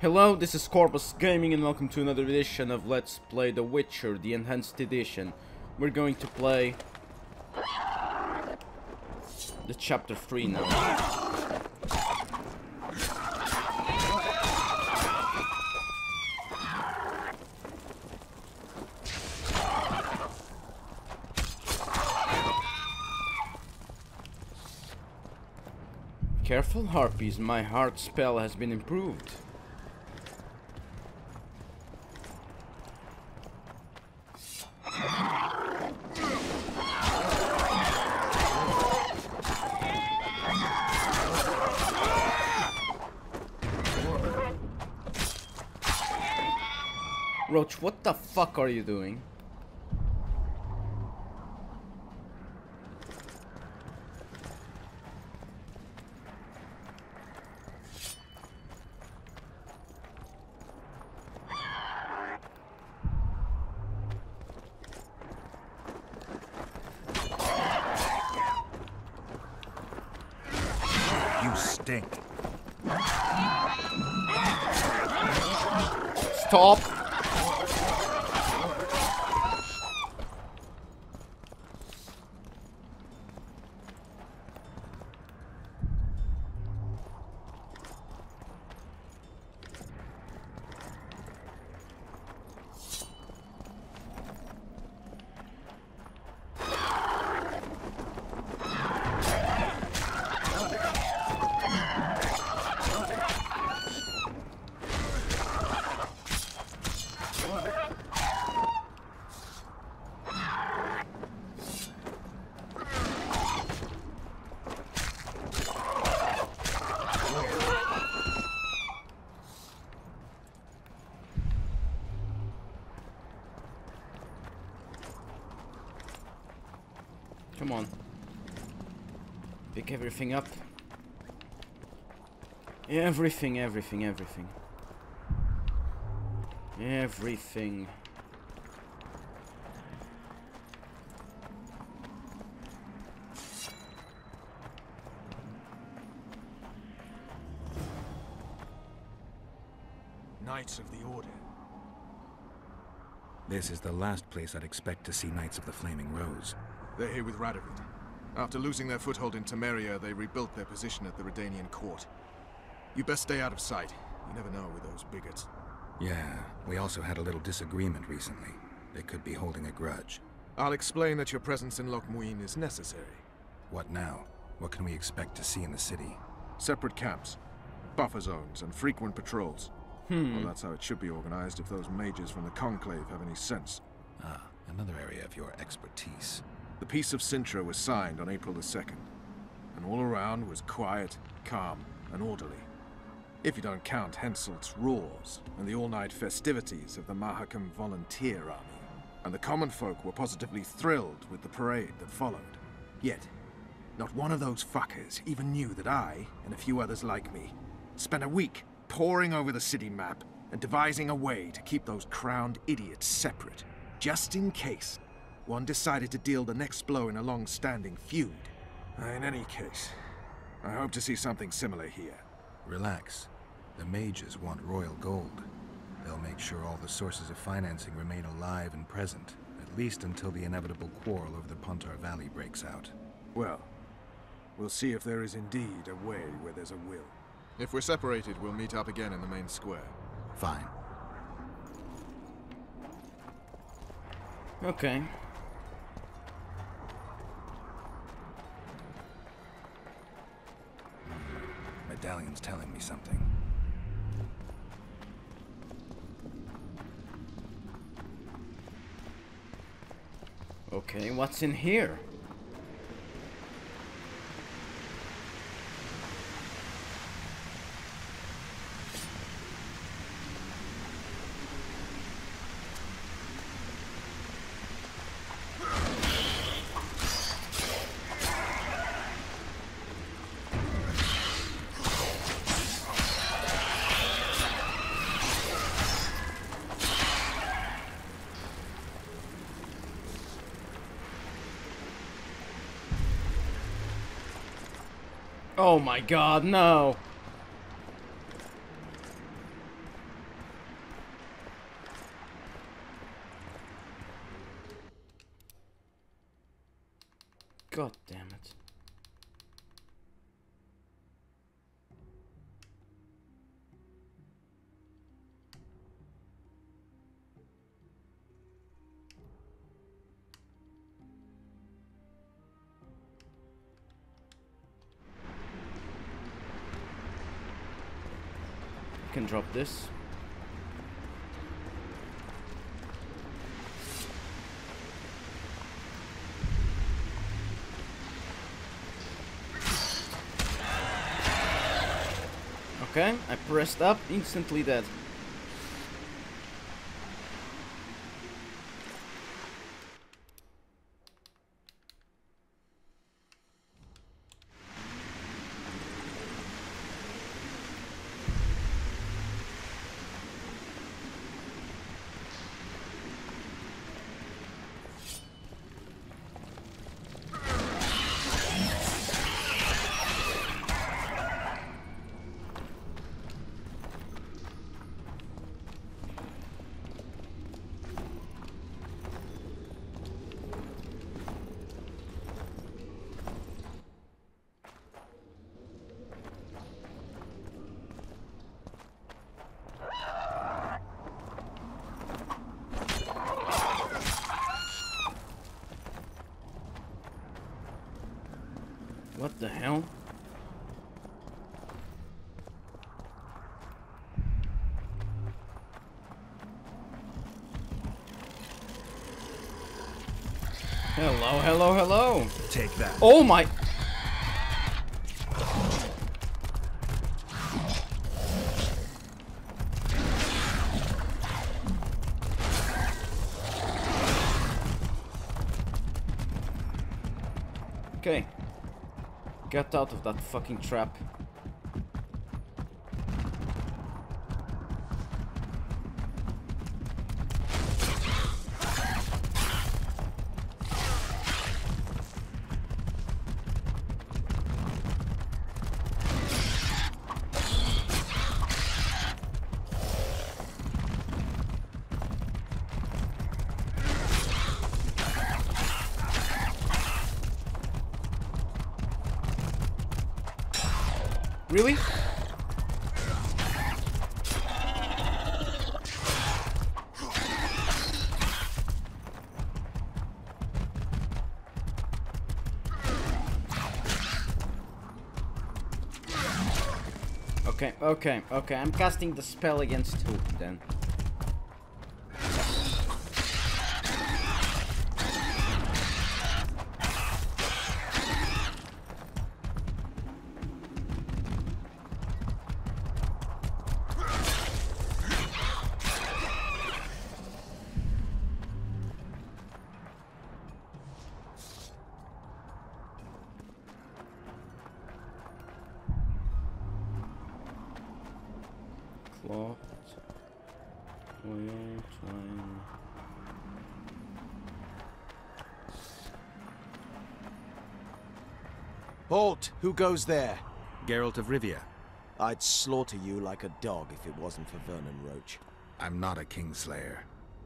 Hello, this is Scorbas Gaming and welcome to another edition of Let's Play The Witcher, the Enhanced Edition. We're going to play the chapter 3 now. Careful, Harpies, my Aard spell has been improved. Roach, what the fuck are you doing? You stink. Stop! Come on. Pick everything up. Everything, everything, everything. Everything. Knights of the Order. This is the last place I'd expect to see Knights of the Flaming Rose. They're here with Radovid. After losing their foothold in Temeria, they rebuilt their position at the Redanian court. You best stay out of sight. You never know with those bigots. Yeah, we also had a little disagreement recently. They could be holding a grudge. I'll explain that your presence in Loc Muinne is necessary. What now? What can we expect to see in the city? Separate camps, buffer zones, and frequent patrols. Hmm. Well, that's how it should be organized if those mages from the Conclave have any sense. Ah, another area of your expertise. The Peace of Cintra was signed on April the 2nd, and all around was quiet, calm, and orderly. If you don't count Henselt's roars and the all-night festivities of the Mahakam Volunteer Army. And the common folk were positively thrilled with the parade that followed. Yet, not one of those fuckers even knew that I, and a few others like me, spent a week poring over the city map and devising a way to keep those crowned idiots separate, just in case one decided to deal the next blow in a long-standing feud. Uh, in any case, I hope to see something similar here. Relax. The mages want royal gold. They'll make sure all the sources of financing remain alive and present, at least until the inevitable quarrel over the Pontar Valley breaks out. Well, we'll see if there is indeed a way where there's a will. If we're separated, we'll meet up again in the main square. Fine. Okay. Medallion's telling me something. Okay, what's in here? Oh my god, no! Can drop this. Okay, I pressed up, instantly dead. What the hell? Hello, hello, hello. Take that. Oh my. Okay. Get out of that fucking trap. Really? Okay, okay, okay. I'm casting the spell against who then? Cloth, oil, twine. Halt! Who goes there? Geralt of Rivia. I'd slaughter you like a dog if it wasn't for Vernon Roach. I'm not a Kingslayer.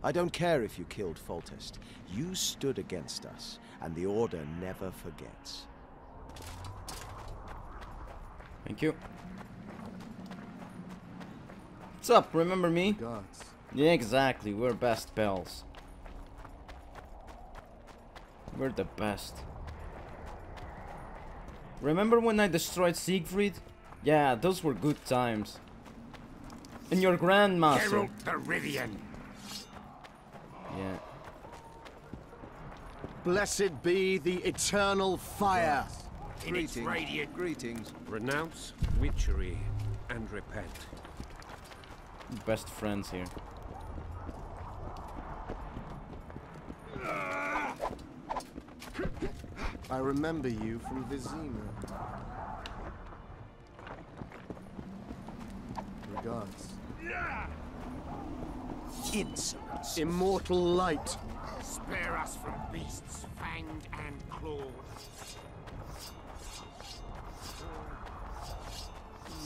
I don't care if you killed Foltest. You stood against us, and the Order never forgets. Thank you. What's up? Remember me? Gods. Yeah, exactly. We're best pals. We're the best. Remember when I destroyed Siegfried? Yeah, those were good times. And your grandmaster. Geralt the Rivian. Yeah. Blessed be the eternal fire. In its radiant Greetings. Renounce witchery and repent. Best friends here. I remember you from Vizima. Regards. insolence. Immortal light. Spare us from beasts fanged and clawed.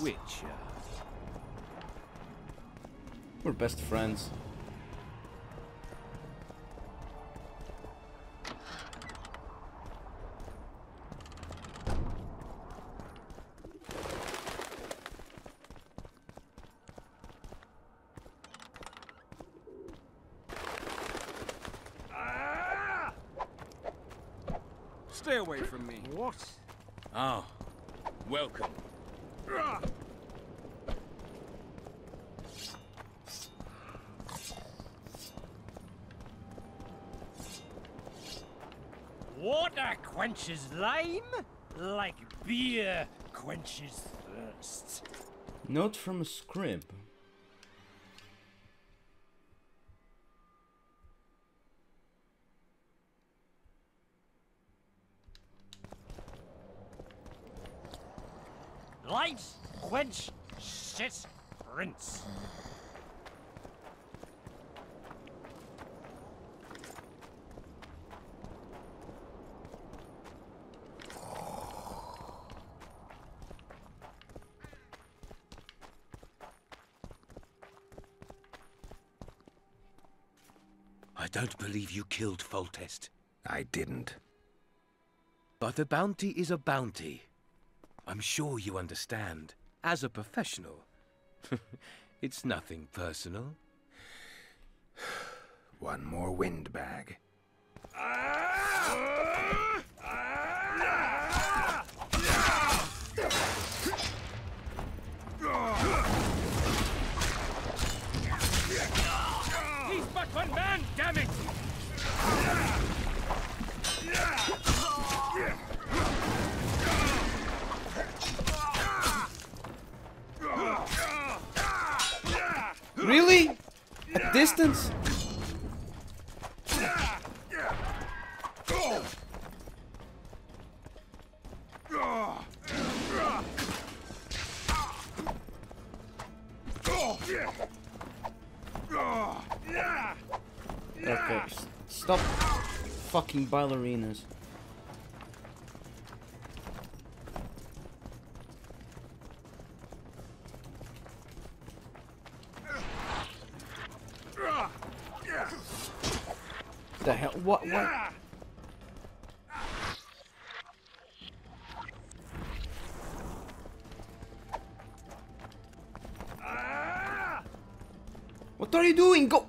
Witcher. We're best friends. Stay away from me. What? Ah, welcome. Water quenches lime, like beer quenches thirst. Note from a scrib. Lights quench shit prince. Don't believe you killed Foltest. I didn't. But a bounty is a bounty. I'm sure you understand. As a professional. it's nothing personal. One more windbag. He's but one man, damn it! Really? At distance? Okay, stop fucking ballerinas. The hell? What? What? What are you doing? Go!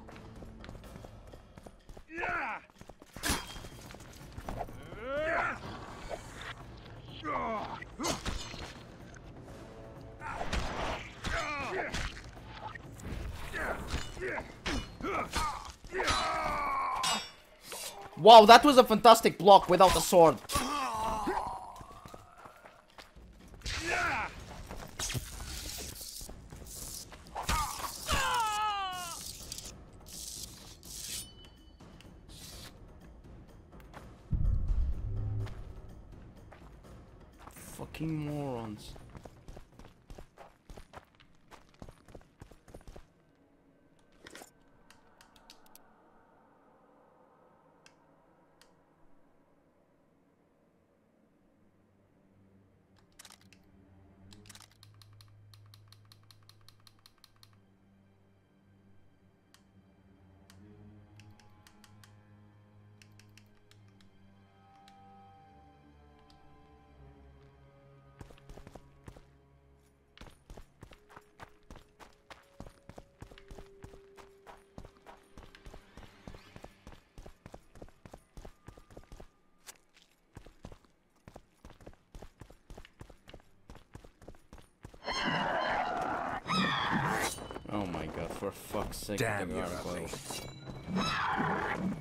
Wow, that was a fantastic block without the sword. Fucking morons. For fuck's sake. Damn the your gargoyle. ugly.